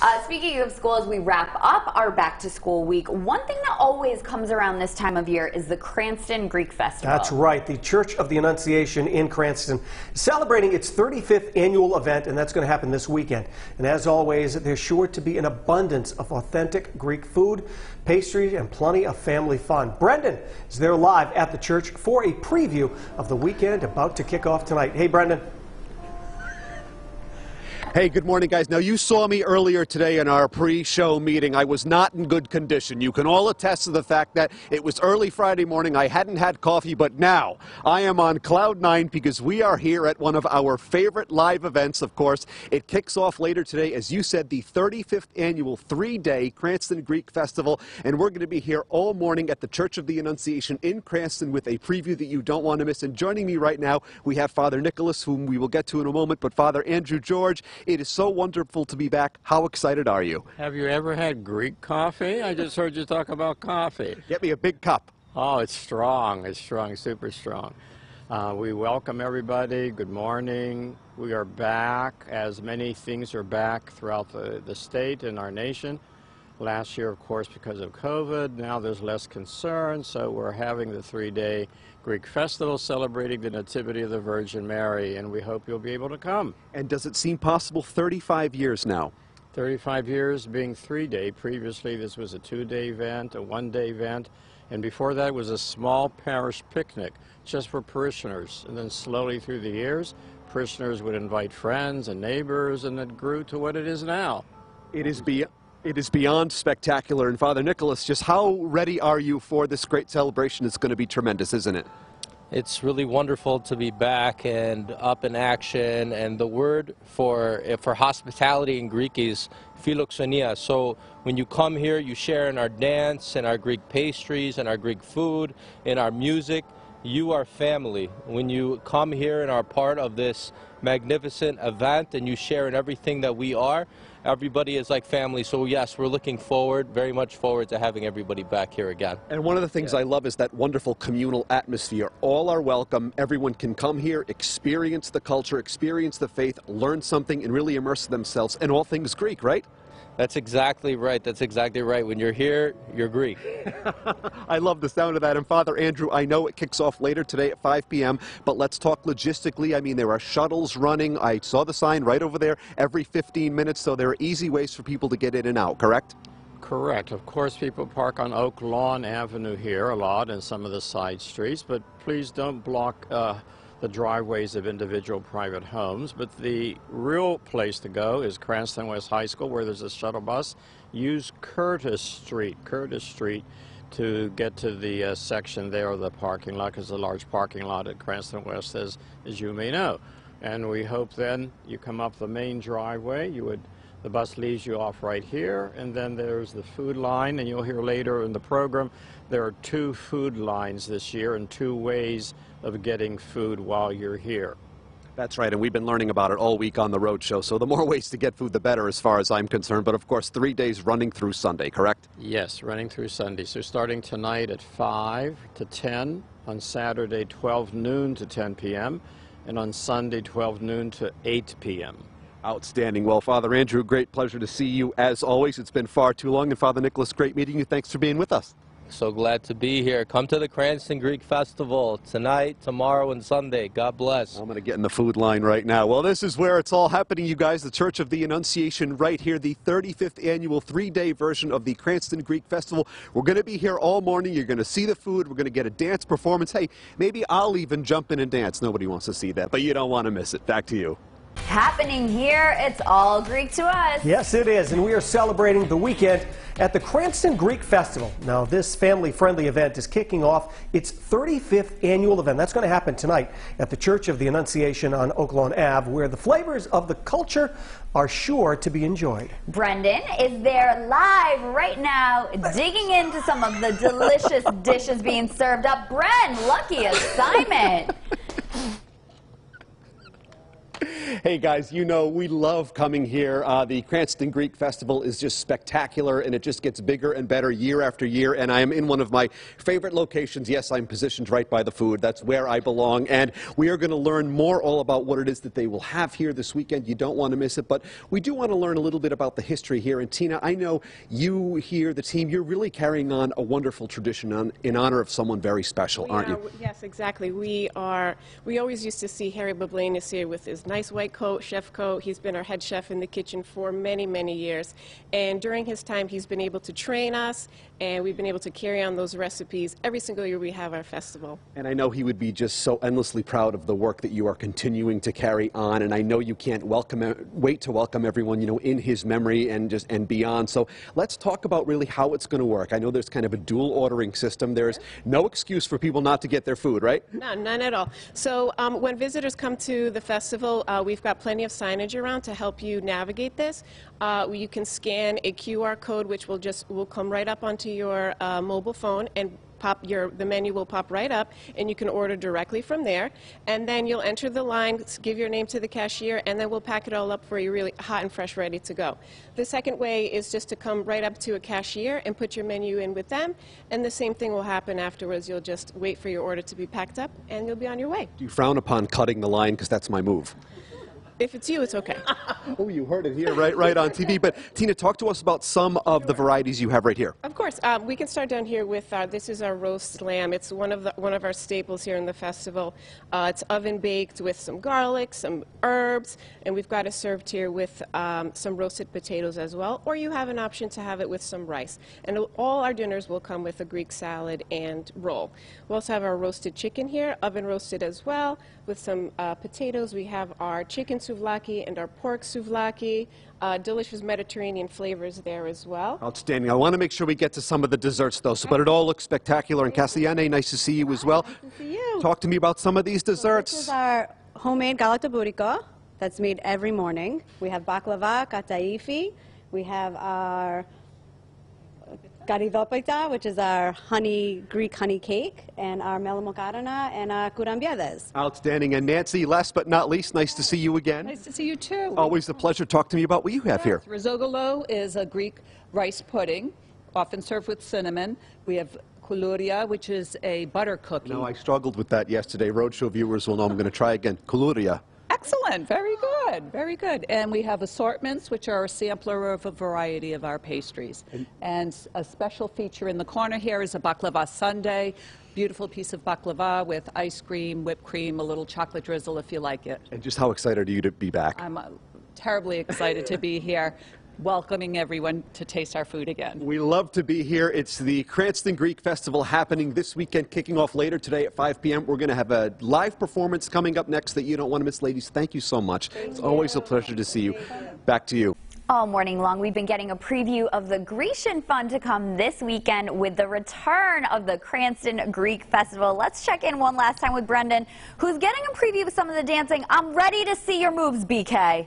Uh, speaking of school, as we wrap up our back to school week, one thing that always comes around this time of year is the Cranston Greek Festival. That's right. The Church of the Annunciation in Cranston celebrating its 35th annual event, and that's going to happen this weekend. And as always, there's sure to be an abundance of authentic Greek food, pastries, and plenty of family fun. Brendan is there live at the church for a preview of the weekend about to kick off tonight. Hey, Brendan. Hey, good morning, guys. Now, you saw me earlier today in our pre show meeting. I was not in good condition. You can all attest to the fact that it was early Friday morning. I hadn't had coffee, but now I am on cloud nine because we are here at one of our favorite live events, of course. It kicks off later today, as you said, the 35th annual three day Cranston Greek Festival. And we're going to be here all morning at the Church of the Annunciation in Cranston with a preview that you don't want to miss. And joining me right now, we have Father Nicholas, whom we will get to in a moment, but Father Andrew George. It is so wonderful to be back. How excited are you? Have you ever had Greek coffee? I just heard you talk about coffee. Get me a big cup. Oh, it's strong. It's strong, super strong. Uh, we welcome everybody. Good morning. We are back, as many things are back throughout the, the state and our nation. Last year, of course, because of COVID, now there's less concern, so we're having the three day Greek festival celebrating the Nativity of the Virgin Mary, and we hope you'll be able to come. And does it seem possible 35 years now? 35 years being three day. Previously, this was a two day event, a one day event, and before that, it was a small parish picnic just for parishioners. And then slowly through the years, parishioners would invite friends and neighbors, and it grew to what it is now. It is beyond. It is beyond spectacular. And Father Nicholas, just how ready are you for this great celebration? It's going to be tremendous, isn't it? It's really wonderful to be back and up in action. And the word for for hospitality in Greek is philoxenia. So when you come here, you share in our dance and our Greek pastries and our Greek food and our music. You are family. When you come here and are part of this magnificent event and you share in everything that we are, everybody is like family. So yes, we're looking forward, very much forward to having everybody back here again. And one of the things yeah. I love is that wonderful communal atmosphere. All are welcome. Everyone can come here, experience the culture, experience the faith, learn something, and really immerse themselves in all things Greek, right? That's exactly right. That's exactly right. When you're here, you're Greek. I love the sound of that. And Father Andrew, I know it kicks off later today at 5 p.m., but let's talk logistically. I mean, there are shuttles running. I saw the sign right over there every 15 minutes, so there are easy ways for people to get in and out, correct? Correct. Of course, people park on Oaklawn Avenue here a lot and some of the side streets, but please don't block. Uh, the driveways of individual private homes. But the real place to go is Cranston West High School, where there's a shuttle bus. Use Curtis Street, Curtis Street, to get to the uh, section there of the parking lot, because a large parking lot at Cranston West, as, as you may know. And we hope then you come up the main driveway, you would the bus leaves you off right here, and then there's the food line, and you'll hear later in the program there are two food lines this year and two ways of getting food while you're here. That's right, and we've been learning about it all week on the Rhode Show. So the more ways to get food, the better, as far as I'm concerned. But of course, three days running through Sunday, correct? Yes, running through Sunday. So starting tonight at 5 to 10, on Saturday 12 noon to 10 p.m., and on Sunday 12 noon to 8 p.m. Outstanding. Well, Father Andrew, great pleasure to see you as always. It's been far too long. And Father Nicholas, great meeting you. Thanks for being with us. So glad to be here. Come to the Cranston Greek Festival tonight, tomorrow, and Sunday. God bless. I'm going to get in the food line right now. Well, this is where it's all happening, you guys. The Church of the Annunciation right here, the 35th annual three-day version of the Cranston Greek Festival. We're going to be here all morning. You're going to see the food. We're going to get a dance performance. Hey, maybe I'll even jump in and dance. Nobody wants to see that, but you don't want to miss it. Back to you happening here. It's all Greek to us. Yes, it is. And we are celebrating the weekend at the Cranston Greek Festival. Now, this family friendly event is kicking off its 35th annual event. That's going to happen tonight at the Church of the Annunciation on Oaklawn Ave, where the flavors of the culture are sure to be enjoyed. Brendan is there live right now, digging into some of the delicious dishes being served up. Bren, lucky assignment. Hey guys, you know we love coming here. Uh, the Cranston Greek Festival is just spectacular and it just gets bigger and better year after year. And I am in one of my favorite locations. Yes, I'm positioned right by the food. That's where I belong. And we are going to learn more all about what it is that they will have here this weekend. You don't want to miss it. But we do want to learn a little bit about the history here. And Tina, I know you here, the team, you're really carrying on a wonderful tradition on, in honor of someone very special, We aren't are- you? Yes, exactly. We are. We always used to see Harry Bablanis here with his nice white coat, chef coat. He's been our head chef in the kitchen for many, many years. And during his time, he's been able to train us, and we've been able to carry on those recipes every single year we have our festival. And I know he would be just so endlessly proud of the work that you are continuing to carry on. And I know you can't welcome, wait to welcome everyone, you know, in his memory and just and beyond. So let's talk about really how it's going to work. I know there's kind of a dual ordering system. There's no excuse for people not to get their food, right? No, none at all. So um, when visitors come to the festival, uh, we've got plenty of signage around to help you navigate this. Uh, you can scan a QR code, which will just will come right up onto your uh, mobile phone and pop your the menu will pop right up and you can order directly from there and then you'll enter the line give your name to the cashier and then we'll pack it all up for you really hot and fresh ready to go the second way is just to come right up to a cashier and put your menu in with them and the same thing will happen afterwards you'll just wait for your order to be packed up and you'll be on your way Do you frown upon cutting the line because that's my move? If it's you it's okay Oh, you heard it here, right, right on TV. But Tina, talk to us about some of the varieties you have right here. Of course, um, we can start down here with our, this is our roast lamb. It's one of the one of our staples here in the festival. Uh, it's oven baked with some garlic, some herbs, and we've got it served here with um, some roasted potatoes as well. Or you have an option to have it with some rice. And all our dinners will come with a Greek salad and roll. We also have our roasted chicken here, oven roasted as well, with some uh, potatoes. We have our chicken souvlaki and our pork souvlaki. Uh, delicious Mediterranean flavors there as well. Outstanding. I want to make sure we get to some of the desserts, though. So, but it all looks spectacular. And Cassiane, nice to see you as well. to see you. Talk to me about some of these desserts. This desserts. is our homemade galaktoboureko that's made every morning. We have baklava, kataifi. We have our karidopita, which is our honey Greek honey cake, and our melomakarona and our kourabiedes. Outstanding. And Nancy, last but not least, nice to see you again. Nice to see you too. Always a pleasure. Talk to me about what you have here. Risogalo is a Greek rice pudding, often served with cinnamon. We have koulouria, which is a butter cookie. No, I struggled with that yesterday. Rhode Show viewers will know I'm going to try again. Kuluria. Excellent, very good, very good. And we have assortments, which are a sampler of a variety of our pastries. And a special feature in the corner here is a baklava sundae. Beautiful piece of baklava with ice cream, whipped cream, a little chocolate drizzle if you like it. And just how excited are you to be back? I'm uh, terribly excited to be here, welcoming everyone to taste our food again. We love to be here. It's the Cranston Greek Festival happening this weekend, kicking off later today at 5 p.m. We're going to have a live performance coming up next that you don't want to miss. Ladies, thank you so much. it's always a pleasure to see you. Back to you. All morning long, we've been getting a preview of the Grecian Fun to come this weekend with the return of the Cranston Greek Festival. Let's check in one last time with Brendan, who's getting a preview of some of the dancing. I'm ready to see your moves, BK.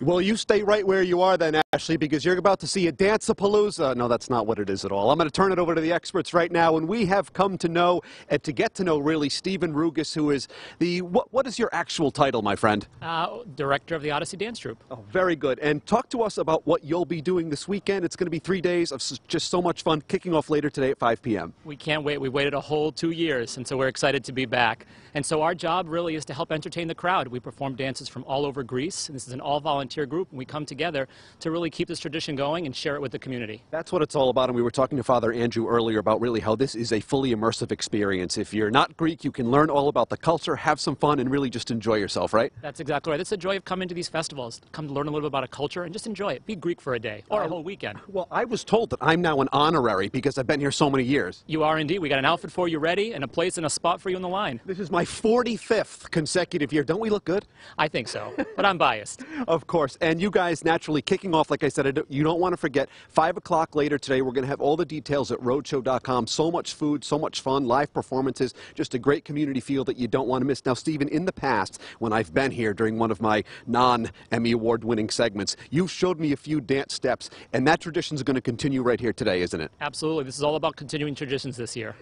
Well, you stay right where you are then, Ashley, because you're about to see a dance-a-palooza. No, that's not what it is at all. I'm going to turn it over to the experts right now, and we have come to know and to get to know really Stephen Rugas, who is the what, what is your actual title, my friend? Uh, director of the Odyssey Dance Troupe. Oh, very good. And talk to us about what you'll be doing this weekend. It's going to be three days of just so much fun, kicking off later today at 5 p.m. We can't wait. We waited a whole two years, and so we're excited to be back. And so our job really is to help entertain the crowd. We perform dances from all over Greece, and this is an all-volunteer group, and we come together to really keep this tradition going and share it with the community. That's what it's all about. And we were talking to Father Andrew earlier about really how this is a fully immersive experience. If you're not Greek, you can learn all about the culture, have some fun, and really just enjoy yourself, right? That's exactly right. That's the joy of coming to these festivals. Come to learn a little bit about a culture and just enjoy it. Be Greek for a day or a whole weekend. Well, I was told that I'm now an honorary because I've been here so many years. You are indeed. We got an outfit for you ready and a place and a spot for you in the line. This is my 45th consecutive year. Don't we look good? I think so, but I'm biased. Of course. And you guys naturally kicking off, like I said, I don't- you don't want to forget, 5 o'clock later today, we're going to have all the details at roadshow.com. So much food, so much fun, live performances, just a great community feel that you don't want to miss. Now, Stephen, in the past, when I've been here during one of my non Emmy Award winning segments, you've showed me a few dance steps, and that tradition is going to continue right here today, isn't it? Absolutely. This is all about continuing traditions this year.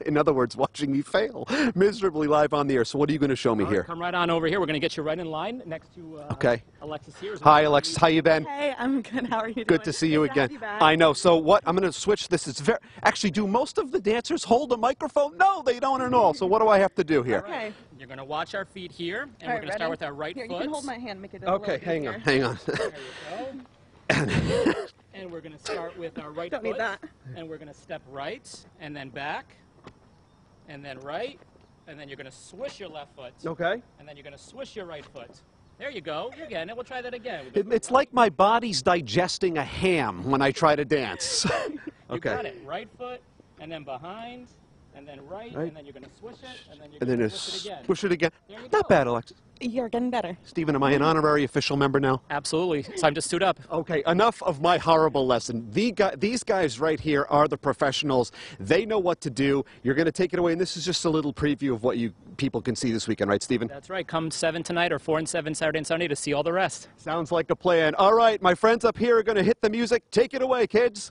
In other words, watching me fail miserably live on the air. So what are you going to show me All right, here? come right on over here. We're going to get you right in line next to uh, Okay. Alexis here. is Hi, one Alexis. How you been? Hey, I'm good. How are you doing? Good to see you Good to have again. you back. I know. So what? I'm going to switch. This is very. Actually, do most of the dancers hold a microphone? No, they don't at all. So what do I have to do here? Okay. You're going to watch our feet here, and All we're right, going to start with our right Here, foot. you can hold my hand, make it a Okay, little hang on. easier. Hang on. And we're going to start with our right Don't foot. need that. And we're going to step right, and then back, and then right, and then you're going to swish your left foot. okay. And then you're going to swish your right foot. There you go. You're getting it. We'll try that again. It, it's like my body's digesting a ham when I try to dance. okay. You got it. Right foot, and then behind, and then right, Right. and then you're going to swish it, and then you're going to swish it's it again. push it again. There you Not go. bad, Alexis. You're getting better. Stephen, am I an honorary official member now? Absolutely. It's time to suit up. Okay, enough of my horrible lesson. The guy, these guys right here are the professionals. They know what to do. You're going to take it away, and this is just a little preview of what you people can see this weekend, right, Stephen? That's right. Come 7 tonight or 4 and 7 Saturday and Sunday to see all the rest. Sounds like a plan. All right, my friends up here are going to hit the music. Take it away, kids.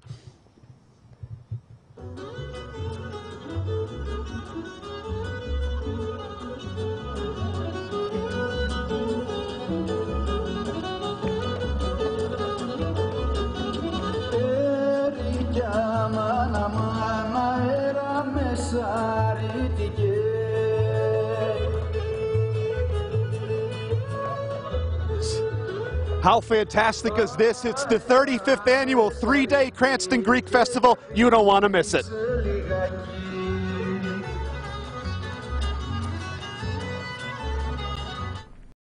How fantastic is this? It's the 35th annual three day Cranston Greek Festival. You don't want to miss it.